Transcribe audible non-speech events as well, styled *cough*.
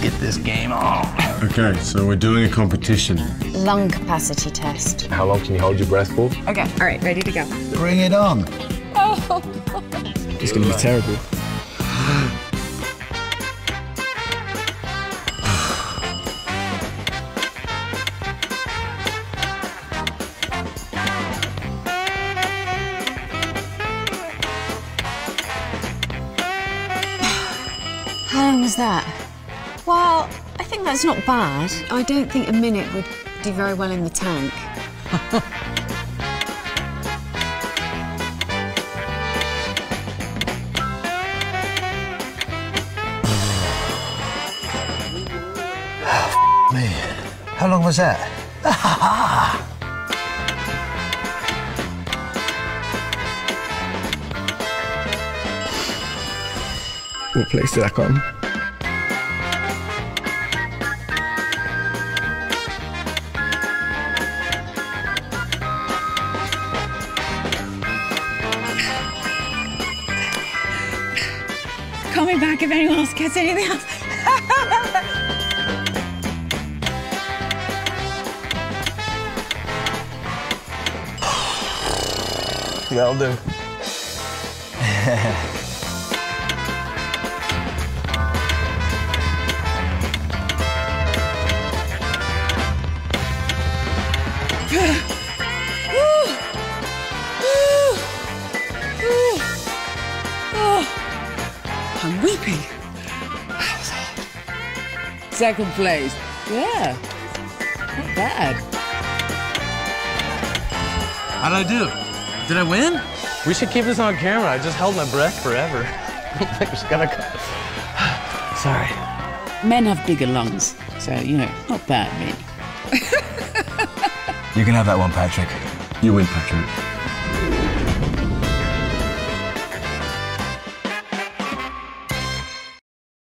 get this game on. Okay, so we're doing a competition. Lung capacity test. How long can you hold your breath for? Okay, all right, ready to go. Bring it on. Oh. It's gonna be terrible. How long was that? Well, I think that's not bad. I don't think a minute would do very well in the tank. *laughs* Me. How long was that? *laughs* What place did I come? Call me back if anyone else gets anything else. *laughs* That'll do. I'm *laughs* weeping. That was hard. Second place. Yeah. Not bad. How'd I do? Did I win? We should keep this on camera. I just held my breath forever. *laughs* I just gotta. *sighs* Sorry. Men have bigger lungs, so, you know, not bad, really. *laughs* You can have that one, Patrick. You win, Patrick.